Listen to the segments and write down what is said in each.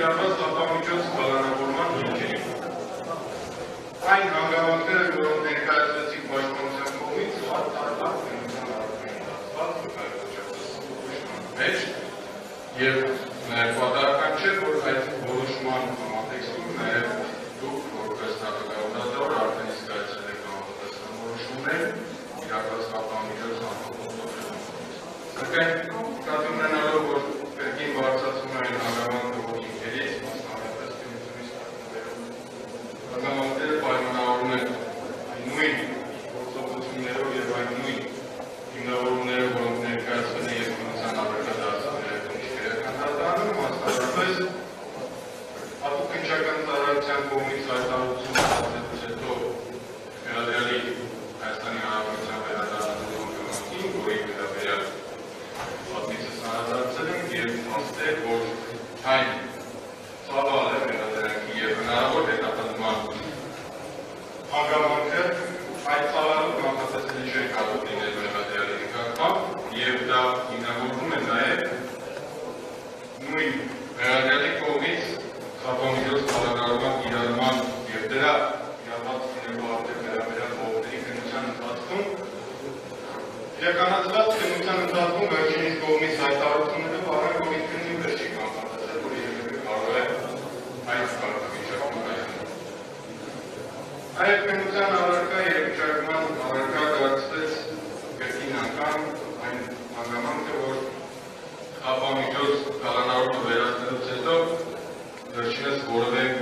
կիրառված լապամիջոց բալանավորման հիմքերի։ Այն հանգամանքները, որոնք ներկայացվեցին պաշտպանության կողմից, տարբեր մեջ եւ պատահական չէ, որ այդ որոշման համատեքստում նաեւ դուք որպես նախագահ արդեն իսկ այդ ներկայացնող որոշումներ իրականացնող համակարգ եւ ասել, որ այն ծավալը վերադրանքի եւ հնարավոր է նպատակման հանգամանքը այդ ծավալը կանխատեսելի չէ կարող լինել վերադրանքի նկատմամբ եւ դա հիմնավորվում է նաեւ նույն վերադրանքի կողմից խաղամիջոց կառավարման իրարման եւ դրա իրավապահ լինելու արդեն վերաբերյալ ողորմերի քննության ընթացքում իրականացված քննության ընթացքում վերջինիս կողմից հայտարարված Այդ բնության առարկա և մշակման առարկա դարձվեց գրքին անգամ այն հանգամանքը, որ խապամիջոց կաղանարումը վերացնելուց հետո վերջինս որև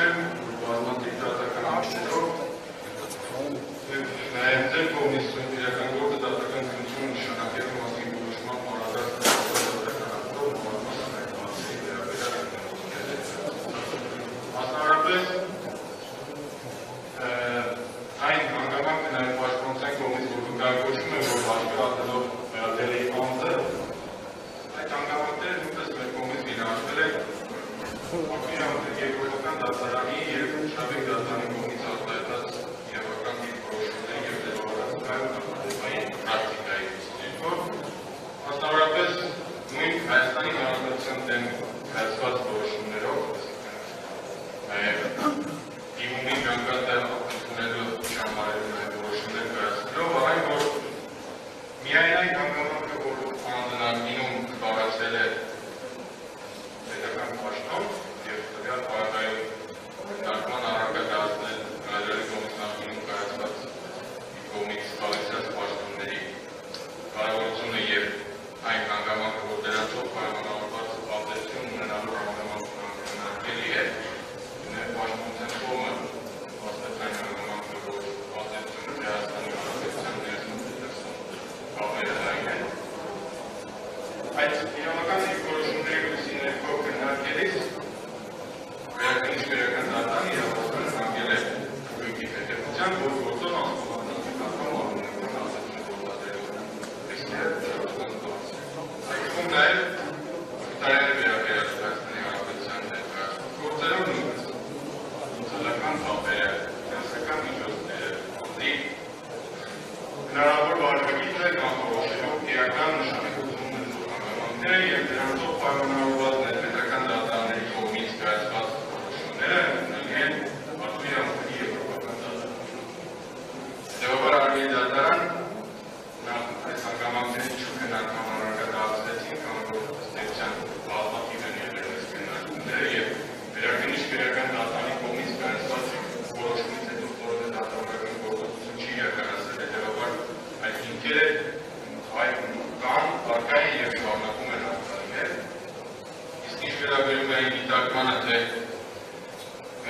չեմ բազմատիկ դատական հարցերով և նաև ձեր կողմից իրական գործը դատական քննություն նշանակելու մասին որոշման պարագած Հաստարապես այն հանգամանք նաև պաշտպանության կողմից որ կարգոչում է, որ բաշկը ատելով մեղատելի անձը, այդ հանգամանքները նույնպես մեր կողմից գինարվել է, որ իրան երկրորդ Արտասարանի եւ Շավիկ Դատանի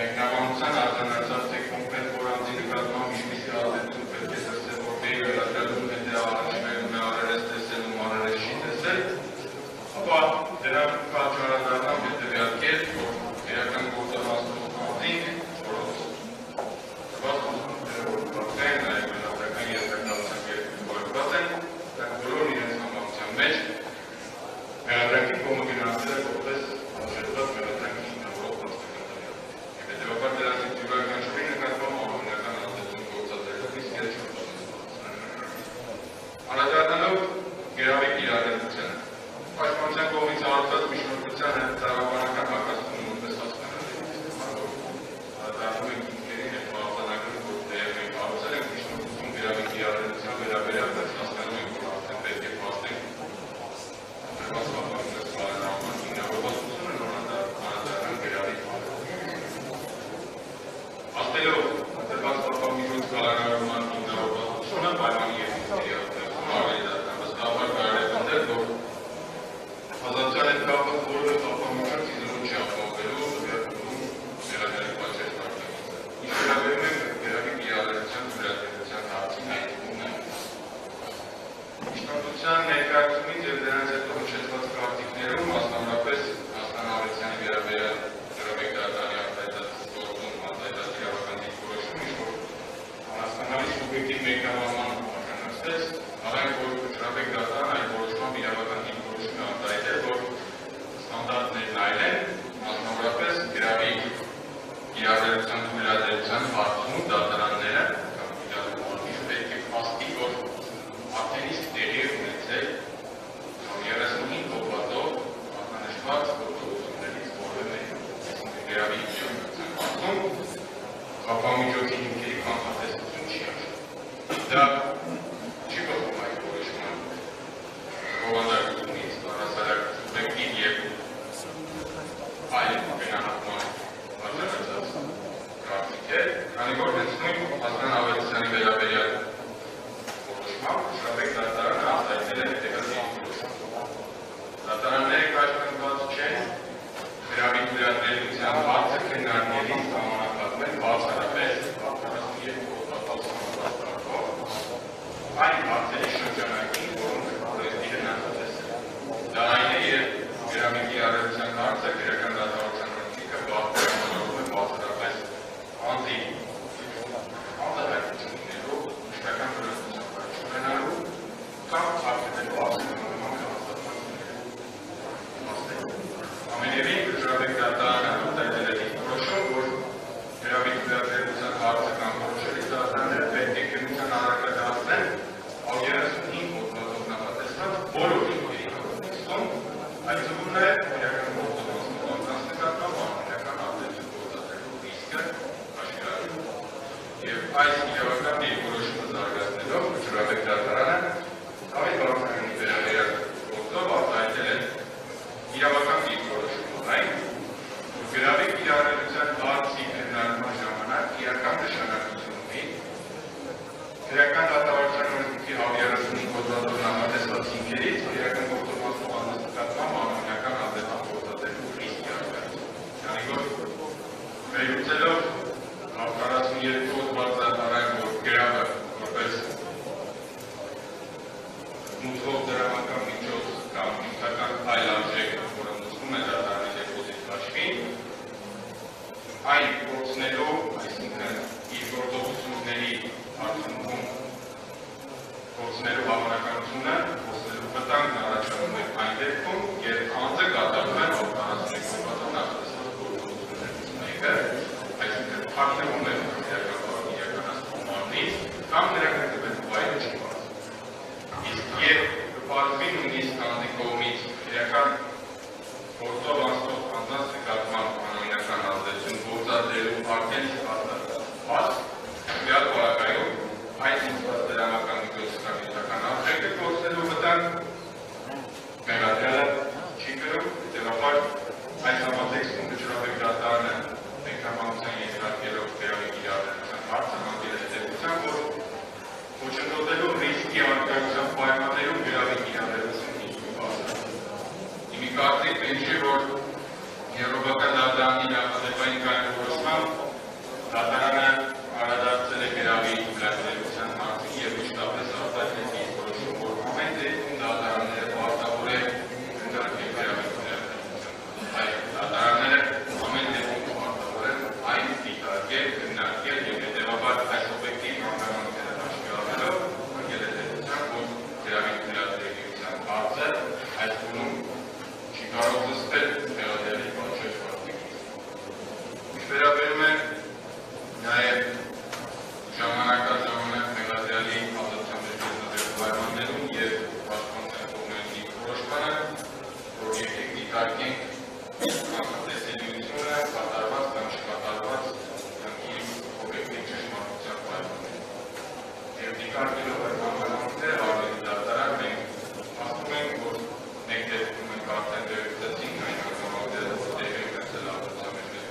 մեկնաբանության արձանացած թե կոնկրետ որ անձի նկատմամբ ինչպիսի ազդեցություն պետք է տեսնել, որ մեր վերադրելուն հետ է առաջներում է արարես տեսել ու արարես չի տեսել, ապա դրա կաճարադառնա pero ներավիտություն ստեղծում, ապա միջոքի հիմքերի կանխատեսություն չի աշխատում։ Դա avec qui a réalisé այն գործնելու, այսինքն իր գործողությունների արդյունքում գործնելու հավանականությունը, գործնելու վտանգն առաջանում է այն դեպքում, Thank you.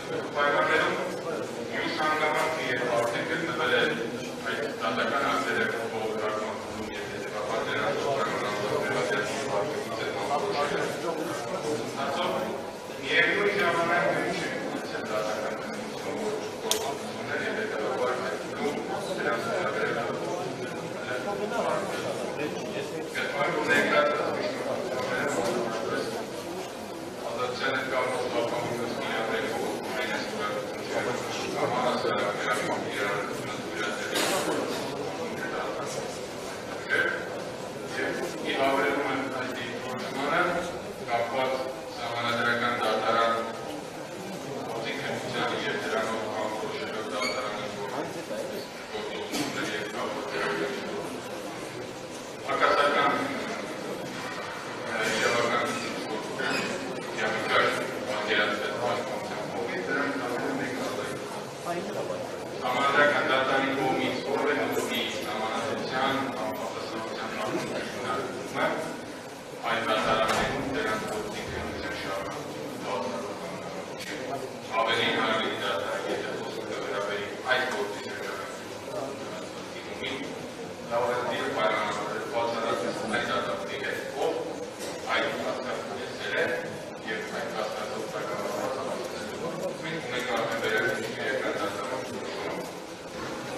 Հայկականներում մյուս հանգամանքը երբ արդեն գտնվել է այդ դատական ասերևը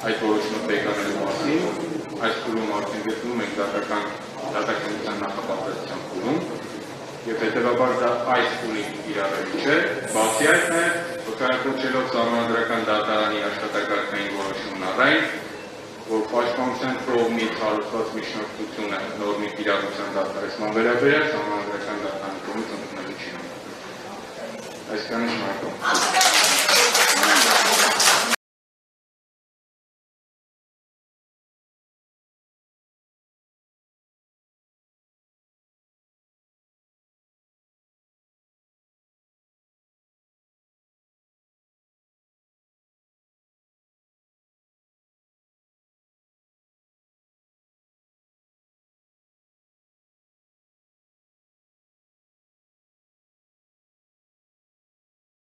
այդ որոշումը տեղանելու մասին։ Այս քուրում արդեն գտնում ենք դատական դատականության նախապատրաստության քուրում եւ հետեւաբար դա այս քուրի իրավունք չէ, բացի այդ նաեւ օգտագործելով համանդրական դատարանի աշխատակարգային որոշումն առայն որ պաշտպանության կողմից հարուցված միջնորդությունը նորմի իրավունքան դատարանման վերաբերյալ համանդրական դատարանի կողմից ընդունելի չի։ Այսքանը շնորհակալ եմ։